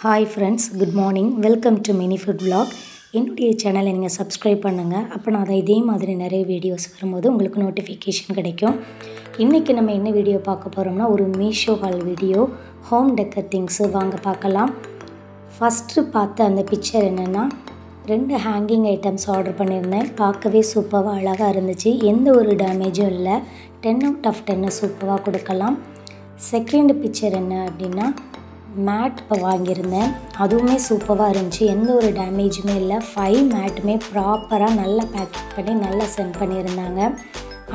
Hi friends good morning welcome to mini food blog என்னுடைய சேனலை நீங்கள் சப்ஸ்கிரைப் பண்ணுங்கள் அப்போ நான் அதை இதே மாதிரி நிறைய வீடியோஸ் வரும்போது உங்களுக்கு நோட்டிஃபிகேஷன் கிடைக்கும். இன்றைக்கி நம்ம என்ன வீடியோ பார்க்க போகிறோம்னா ஒரு Meesho haul video home decor things வாங்க பார்க்கலாம். ஃபஸ்ட்டு பார்த்த அந்த பிக்சர் என்னென்னா ரெண்டு ஹேங்கிங் ஐட்டம்ஸ் ஆர்டர் பண்ணியிருந்தேன். பார்க்கவே சூப்பராக அழகாக இருந்துச்சு. எந்த ஒரு டேமேஜும் இல்லை. டென் அவுட் ஆஃப் டென்னு சூப்பராக கொடுக்கலாம். செகண்ட் பிக்சர் என்ன அப்படின்னா மேட் இப்போ வாங்கியிருந்தேன். அதுவுமே சூப்பராக இருந்துச்சு. எந்த ஒரு டேமேஜுமே இல்லை. ஃபைவ் மேட்டுமே ப்ராப்பராக நல்லா பேக்கிங் பண்ணி நல்லா சென்ட் பண்ணியிருந்தாங்க.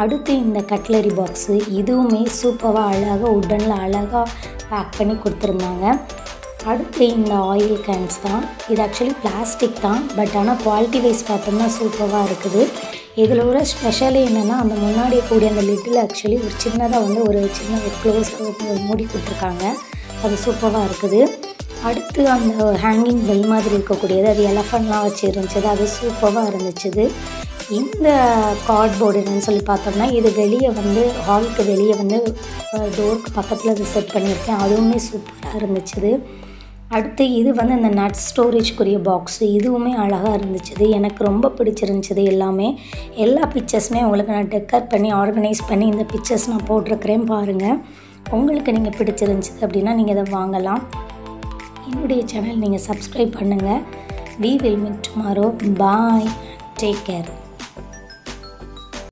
அடுத்து இந்த கட்லரி பாக்ஸு இதுவுமே சூப்பராக அழகாக உட்டனில் அழகாக பேக் பண்ணி கொடுத்துருந்தாங்க. அடுத்து இந்த ஆயில் கேன்ஸ் தான். இது ஆக்சுவலி பிளாஸ்டிக் தான். பட் ஆனால் குவாலிட்டி வைஸ் பார்த்தோம்னா சூப்பராக இருக்குது. இதில் உள்ள ஸ்பெஷல் என்னென்னா அந்த முன்னாடி கூடிய அந்த லிட்டில் ஆக்சுவலி ஒரு சின்னதாக வந்து ஒரு சின்ன ஒரு க்ளோஸ் மூடி கொடுத்துருக்காங்க. அது சூப்பராக இருக்குது. அடுத்து அந்த ஹேங்கிங் பெல் மாதிரி இருக்கக்கூடியது அது எலஃபண்ட்லாம் வச்சு இருந்துச்சு. அது சூப்பராக இருந்துச்சு. இந்த கார்ட்போர்டு என்னன்னு சொல்லி பார்த்தோம்னா இது வெளியே வந்து ஹாலுக்கு வெளியே வந்து டோருக்கு பக்கத்தில் இது செட் பண்ணியிருக்கேன். அதுவுமே சூப்பராக இருந்துச்சு. அடுத்து இது வந்து இந்த நட் ஸ்டோரேஜ்க்குரிய பாக்ஸு இதுவுமே அழகாக இருந்துச்சு. எனக்கு ரொம்ப பிடிச்சிருந்துச்சிது எல்லாமே. எல்லா பிக்சர்ஸுமே உங்களுக்கு நான் டெக்கர் பண்ணி ஆர்கனைஸ் பண்ணி இந்த பிக்சர்ஸ் நான் போட்டிருக்கிறேன் பாருங்கள் உங்களுக்கு நீங்கள் பிடிச்சிருந்துச்சி அப்படின்னா நீங்கள் இதை வாங்கலாம். என்னுடைய சேனல் நீங்கள் சப்ஸ்கிரைப் பண்ணுங்கள் we will meet tomorrow bye take care